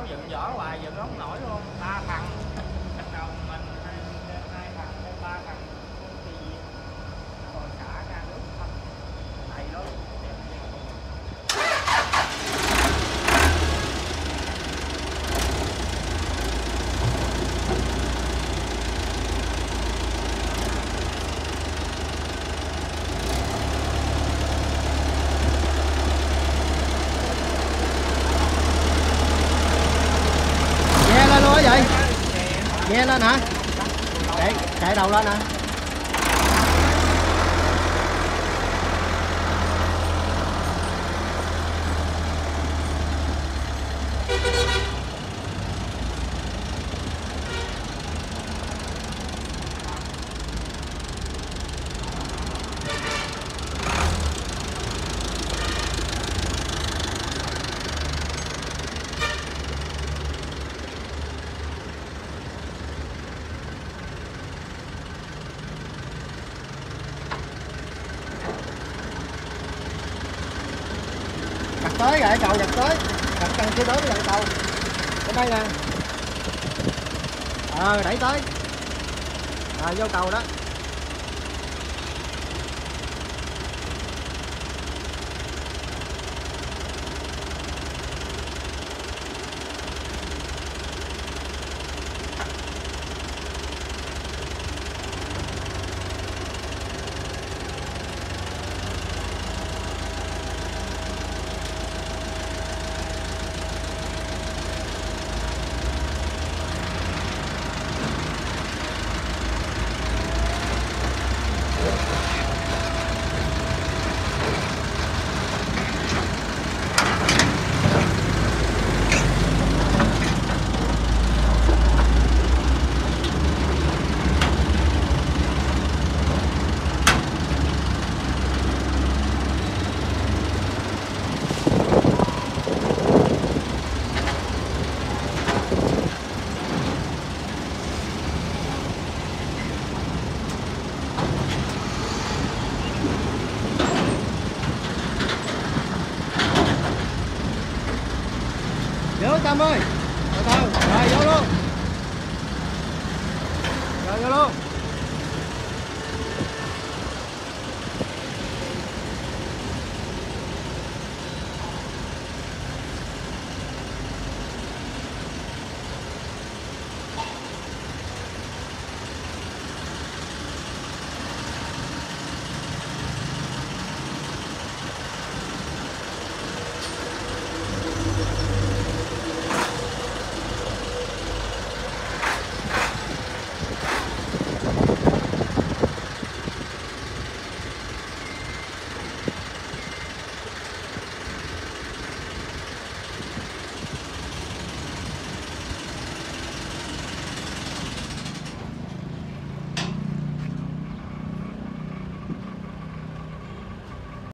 báo dựng vỏ hoài dựng ống Vậy? Nghe lên hả? Chạy, chạy đầu lên hả? Đặt tới rồi cầu đặt tới. Đặt cần chưa tới lần cầu Ở đây nè. Ờ đẩy tới. Rồi, vô cầu đó. Vô ơi. Từ từ Rồi vô luôn. Rồi vô luôn.